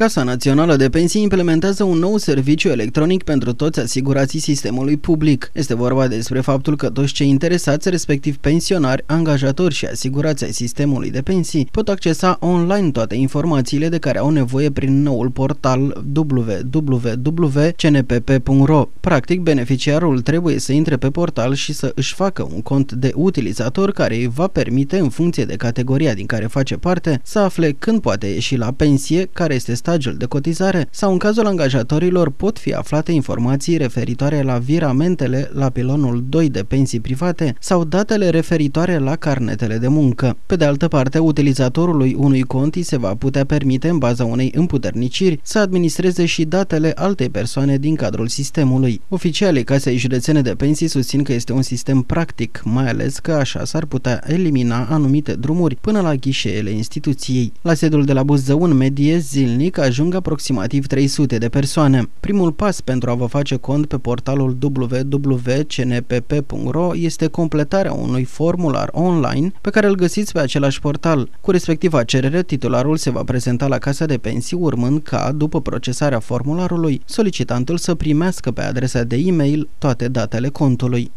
Casa Națională de Pensii implementează un nou serviciu electronic pentru toți asigurații sistemului public. Este vorba despre faptul că toți cei interesați, respectiv pensionari, angajatori și asigurații ai sistemului de pensii, pot accesa online toate informațiile de care au nevoie prin noul portal www.cnpp.ro. Practic, beneficiarul trebuie să intre pe portal și să își facă un cont de utilizator care îi va permite, în funcție de categoria din care face parte, să afle când poate ieși la pensie, care este stagiul de cotizare sau în cazul angajatorilor pot fi aflate informații referitoare la viramentele la pilonul 2 de pensii private sau datele referitoare la carnetele de muncă. Pe de altă parte, utilizatorului unui cont se va putea permite, în baza unei împuterniciri, să administreze și datele altei persoane din cadrul sistemului. Oficialii Casei Județene de Pensii susțin că este un sistem practic, mai ales că așa s-ar putea elimina anumite drumuri până la ghișeele instituției. La sediul de la Buzău, în medie, zilnic, zilnic ajung aproximativ 300 de persoane. Primul pas pentru a vă face cont pe portalul www.cnpp.ro este completarea unui formular online pe care îl găsiți pe același portal. Cu respectiva cerere, titularul se va prezenta la Casa de Pensii, urmând ca, după procesarea formularului, solicitantul să primească pe adresa de e-mail toate datele contului.